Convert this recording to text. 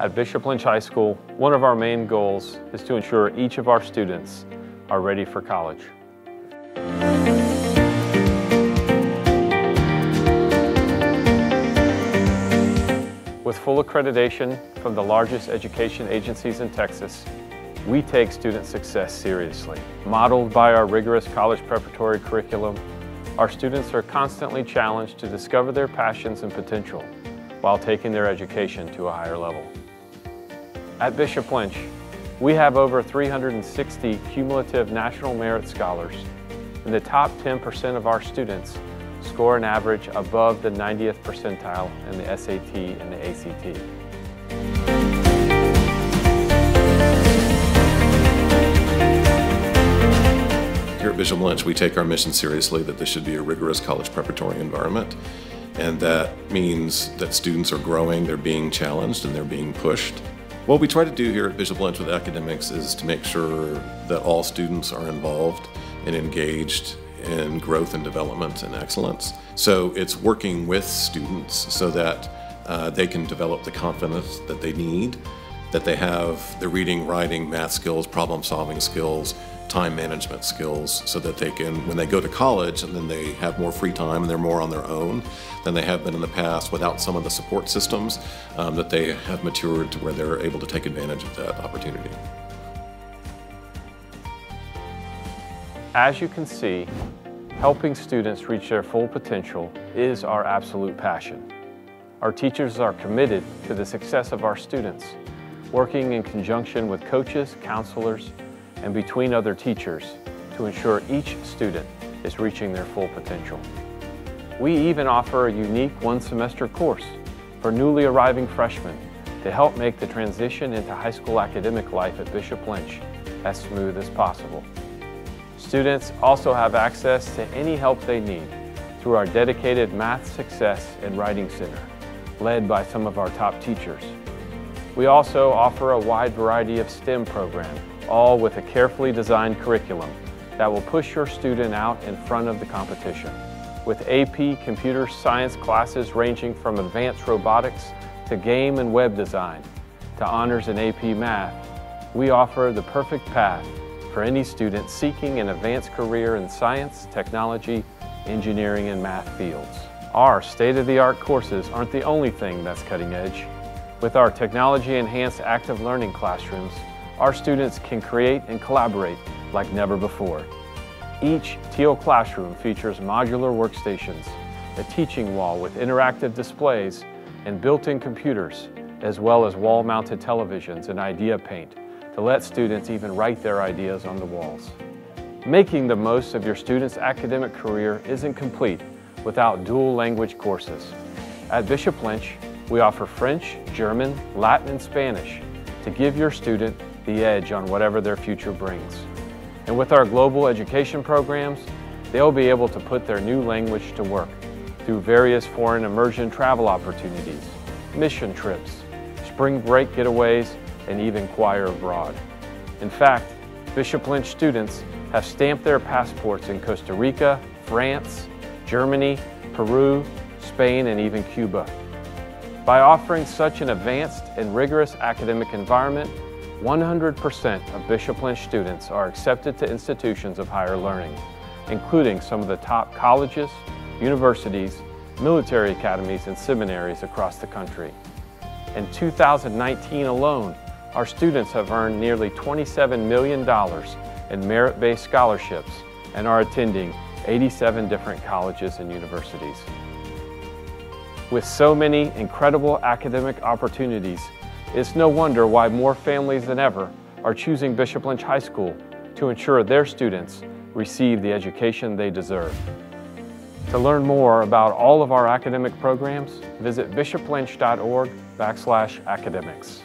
At Bishop Lynch High School, one of our main goals is to ensure each of our students are ready for college. With full accreditation from the largest education agencies in Texas, we take student success seriously. Modeled by our rigorous college preparatory curriculum, our students are constantly challenged to discover their passions and potential while taking their education to a higher level. At Bishop Lynch, we have over 360 cumulative National Merit Scholars, and the top 10% of our students score an average above the 90th percentile in the SAT and the ACT. Here at Bishop Lynch, we take our mission seriously that this should be a rigorous college preparatory environment. And that means that students are growing, they're being challenged, and they're being pushed. What we try to do here at Bishop Lynch with academics is to make sure that all students are involved and engaged in growth and development and excellence. So it's working with students so that uh, they can develop the confidence that they need, that they have the reading, writing, math skills, problem solving skills, time management skills so that they can, when they go to college and then they have more free time and they're more on their own than they have been in the past without some of the support systems, um, that they have matured to where they're able to take advantage of that opportunity. As you can see, helping students reach their full potential is our absolute passion. Our teachers are committed to the success of our students, working in conjunction with coaches, counselors, and between other teachers to ensure each student is reaching their full potential. We even offer a unique one-semester course for newly arriving freshmen to help make the transition into high school academic life at Bishop Lynch as smooth as possible. Students also have access to any help they need through our dedicated Math Success and Writing Center, led by some of our top teachers. We also offer a wide variety of STEM programs all with a carefully designed curriculum that will push your student out in front of the competition. With AP computer science classes ranging from advanced robotics to game and web design to honors in AP math, we offer the perfect path for any student seeking an advanced career in science, technology, engineering, and math fields. Our state-of-the-art courses aren't the only thing that's cutting edge. With our technology-enhanced active learning classrooms, our students can create and collaborate like never before. Each Teal classroom features modular workstations, a teaching wall with interactive displays and built-in computers, as well as wall-mounted televisions and idea paint to let students even write their ideas on the walls. Making the most of your student's academic career isn't complete without dual language courses. At Bishop Lynch, we offer French, German, Latin, and Spanish to give your student the edge on whatever their future brings. And with our global education programs, they'll be able to put their new language to work through various foreign immersion travel opportunities, mission trips, spring break getaways, and even choir abroad. In fact, Bishop Lynch students have stamped their passports in Costa Rica, France, Germany, Peru, Spain, and even Cuba. By offering such an advanced and rigorous academic environment, 100% of Bishop Lynch students are accepted to institutions of higher learning, including some of the top colleges, universities, military academies, and seminaries across the country. In 2019 alone, our students have earned nearly $27 million in merit-based scholarships and are attending 87 different colleges and universities. With so many incredible academic opportunities, it's no wonder why more families than ever are choosing Bishop Lynch High School to ensure their students receive the education they deserve. To learn more about all of our academic programs, visit bishoplynch.org backslash academics.